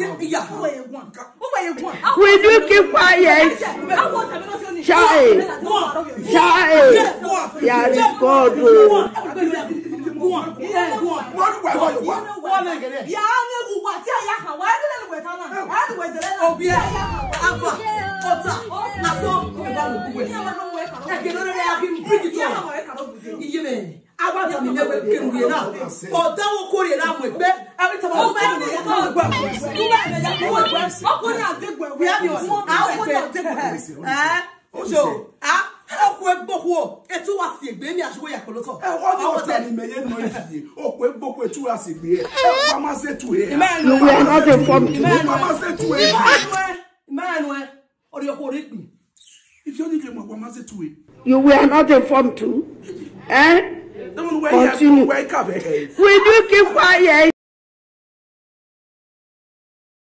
Will you keep quiet? Child, child, there is God. Awa tami ne we kemu ye na, ọ̀dánwó kórè la mọ̀ pé gbọ́ ẹ̀wẹ̀ etu wa si egbe mi aṣọwọ yà pẹlú ẹ wọn ní ọtọ ni mẹyẹ nọ yìí ọkọ egbòho etu wa si egbe ẹ pàmà ṣe tu ẹ. ìmẹ̀ẹ̀nu ẹ pàmà ṣe tu ẹ. ìmẹ̀ẹ̀nu ẹ ọ̀rẹ́ ọkọ rẹ gbìn. if you need to mọ̀ pàmà ṣe tu ẹ. you were not informed too. Eh? Continue. Will you keep quiet?